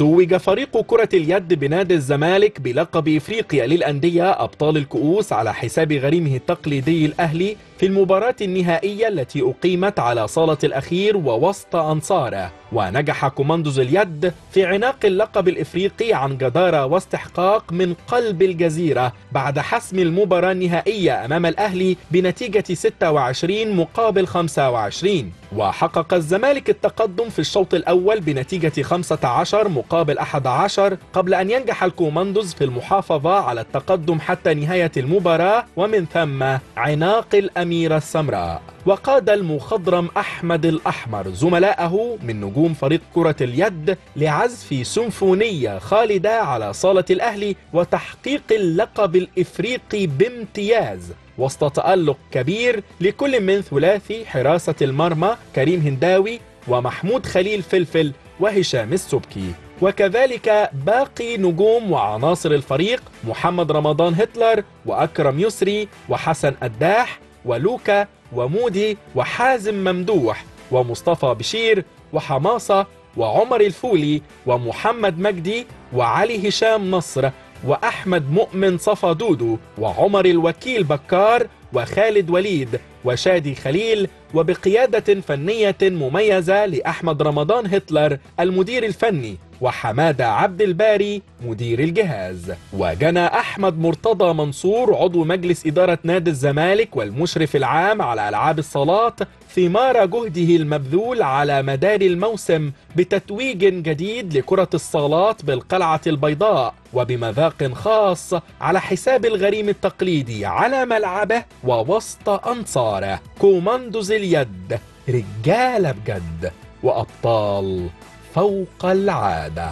توج فريق كرة اليد بنادي الزمالك بلقب إفريقيا للأندية أبطال الكؤوس على حساب غريمه التقليدي الأهلي في المباراة النهائية التي أقيمت على صالة الأخير ووسط أنصاره. ونجح كوماندوز اليد في عناق اللقب الإفريقي عن جدارة واستحقاق من قلب الجزيرة بعد حسم المباراة النهائية أمام الأهلي بنتيجة 26 مقابل 25 وحقق الزمالك التقدم في الشوط الأول بنتيجة 15 مقابل 11 قبل أن ينجح الكوماندوز في المحافظة على التقدم حتى نهاية المباراة ومن ثم عناق الأميرة السمراء. وقاد المخضرم أحمد الأحمر زملائه من نجوم فريق كرة اليد لعزف سيمفونية خالدة على صالة الأهلي وتحقيق اللقب الإفريقي بامتياز وسط تألق كبير لكل من ثلاثي حراسة المرمى كريم هنداوي ومحمود خليل فلفل وهشام السبكي. وكذلك باقي نجوم وعناصر الفريق محمد رمضان هتلر وأكرم يسري وحسن أداح ولوكا ومودي وحازم ممدوح ومصطفى بشير وحماصة وعمر الفولي ومحمد مجدي وعلي هشام نصر وأحمد مؤمن صفا دودو وعمر الوكيل بكار وخالد وليد وشادي خليل وبقيادة فنية مميزة لأحمد رمضان هتلر المدير الفني وحمادة عبد الباري مدير الجهاز. وجنى أحمد مرتضى منصور عضو مجلس إدارة نادي الزمالك والمشرف العام على ألعاب الصالات ثمار جهده المبذول على مدار الموسم بتتويج جديد لكرة الصالات بالقلعة البيضاء وبمذاق خاص على حساب الغريم التقليدي على ملعبه ووسط أنصاره. كوماندوز اليد رجالة بجد وأبطال فوق العادة.